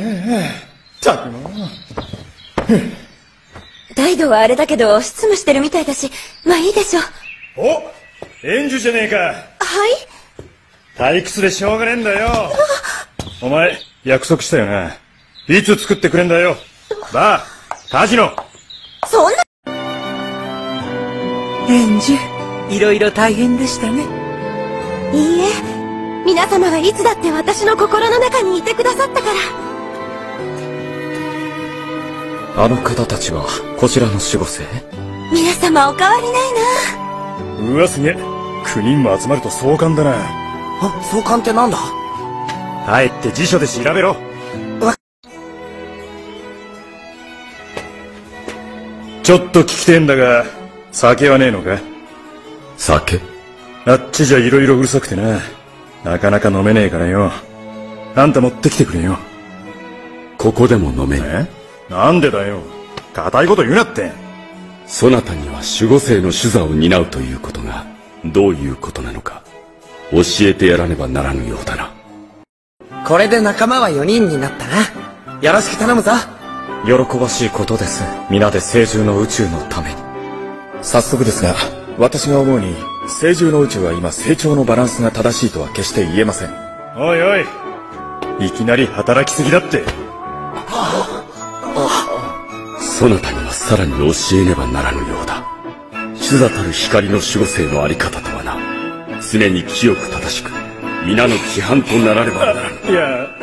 ったくもう。態度はあれだけど、執務してるみたいだし、まあいいでしょう。お援助じゃねえか。はい？退屈でしょうがねえんだよ。お前、約束したよな。いつ作ってくれんだよ。ばあ、カジノ。そんな、返事いろいろ大変でしたねいいえ。皆様はいつだって私の心の中にいてくださったから。あの方たちはこちらの守護生皆様お変わりないな。うわすげえ。9人も集まると壮観だな。あ相関ってなんだ？帰って辞書で調べろ。ちょっと聞きてえんだが、酒はねえのか？酒？あっちじゃいろいろうるさくてな。なかなか飲めねえからよ。あんた持ってきてくれよ。ここでも飲めぬえ？なんでだよ。固いこと言うなって。そなたには守護生の主座を担うということがどういうことなのか教えてやらねばならぬようだなこれで仲間は4人になったなよろしく頼むぞ喜ばしいことです皆で清獣の宇宙のために早速ですが、私が思うに、清獣の宇宙は今成長のバランスが正しいとは決して言えません。おいおい。いきなり働きすぎだって。そなたにはさらに教えねばならぬようだ。主座たる光の守護生のあり方とはな。常に清く正しく皆の規範とならねばならぬ。いや、